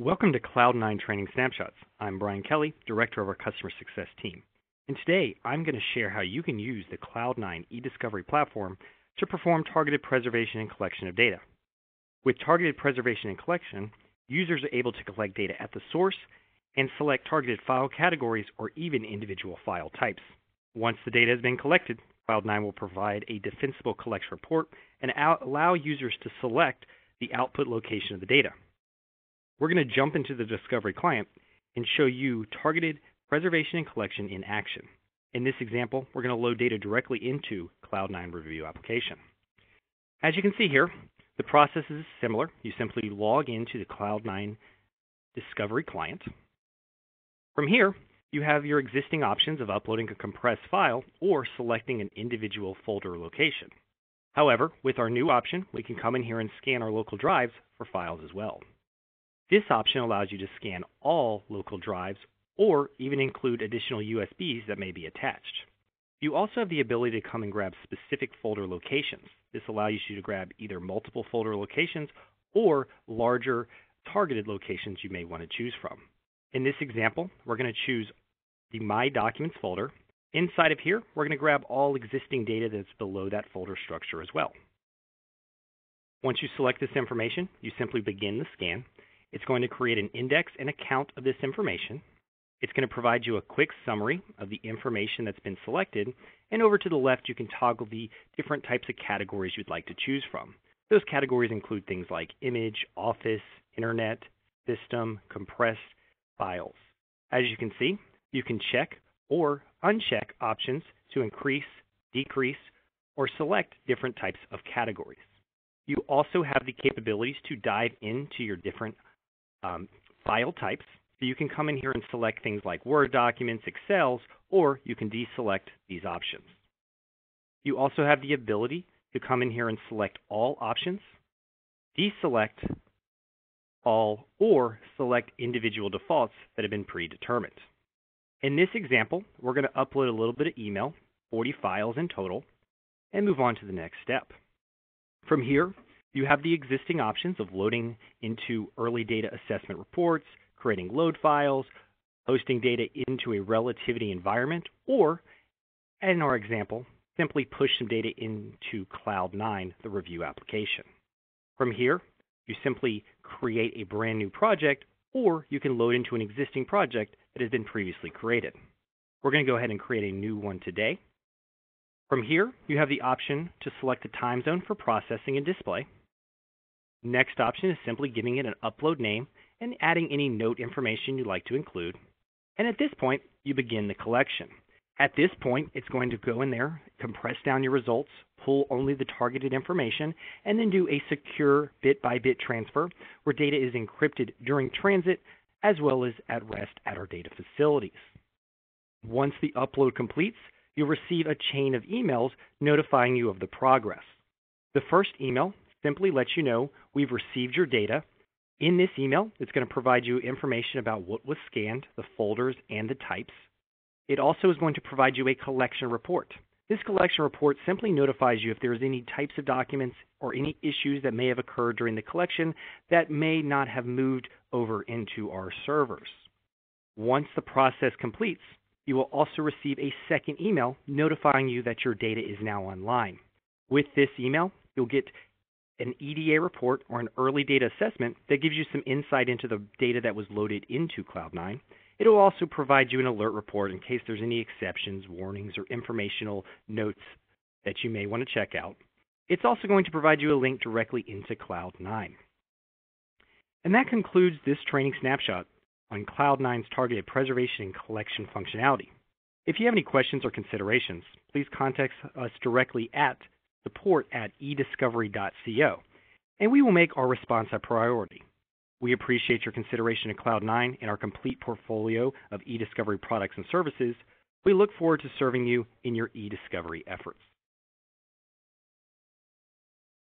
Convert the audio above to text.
Welcome to CloudNine Training Snapshots. I'm Brian Kelly, Director of our Customer Success team. And today I'm going to share how you can use the CloudNine eDiscovery platform to perform targeted preservation and collection of data. With targeted preservation and collection, users are able to collect data at the source and select targeted file categories or even individual file types. Once the data has been collected, CloudNine will provide a defensible collection report and allow users to select the output location of the data. We're going to jump into the Discovery client and show you targeted preservation and collection in action. In this example, we're going to load data directly into CloudNine Review application. As you can see here, the process is similar. You simply log into the CloudNine Discovery client. From here, you have your existing options of uploading a compressed file or selecting an individual folder location. However, with our new option, we can come in here and scan our local drives for files as well. This option allows you to scan all local drives or even include additional USBs that may be attached. You also have the ability to come and grab specific folder locations. This allows you to grab either multiple folder locations or larger targeted locations you may want to choose from. In this example, we're going to choose the My Documents folder. Inside of here, we're going to grab all existing data that's below that folder structure as well. Once you select this information, you simply begin the scan. It's going to create an index and account of this information. It's going to provide you a quick summary of the information that's been selected. And over to the left, you can toggle the different types of categories you'd like to choose from. Those categories include things like image, office, internet, system, compressed files. As you can see, you can check or uncheck options to increase, decrease, or select different types of categories. You also have the capabilities to dive into your different um, file types. So you can come in here and select things like Word documents, Excels, or you can deselect these options. You also have the ability to come in here and select all options, deselect all, or select individual defaults that have been predetermined. In this example, we're going to upload a little bit of email, 40 files in total, and move on to the next step. From here, you have the existing options of loading into early data assessment reports, creating load files, hosting data into a relativity environment, or, in our example, simply push some data into CloudNine, the review application. From here, you simply create a brand new project, or you can load into an existing project that has been previously created. We're going to go ahead and create a new one today. From here, you have the option to select a time zone for processing and display. Next option is simply giving it an upload name and adding any note information you'd like to include. And at this point, you begin the collection. At this point, it's going to go in there, compress down your results, pull only the targeted information, and then do a secure bit by bit transfer where data is encrypted during transit as well as at rest at our data facilities. Once the upload completes, you'll receive a chain of emails notifying you of the progress. The first email simply lets you know we've received your data. In this email, it's going to provide you information about what was scanned, the folders, and the types. It also is going to provide you a collection report. This collection report simply notifies you if there's any types of documents or any issues that may have occurred during the collection that may not have moved over into our servers. Once the process completes, you will also receive a second email notifying you that your data is now online. With this email, you'll get an EDA report or an early data assessment that gives you some insight into the data that was loaded into CloudNine. It will also provide you an alert report in case there's any exceptions, warnings, or informational notes that you may want to check out. It's also going to provide you a link directly into CloudNine. And that concludes this training snapshot on CloudNine's targeted preservation and collection functionality. If you have any questions or considerations, please contact us directly at support at ediscovery.co, and we will make our response a priority. We appreciate your consideration of CloudNine and our complete portfolio of eDiscovery products and services. We look forward to serving you in your eDiscovery efforts.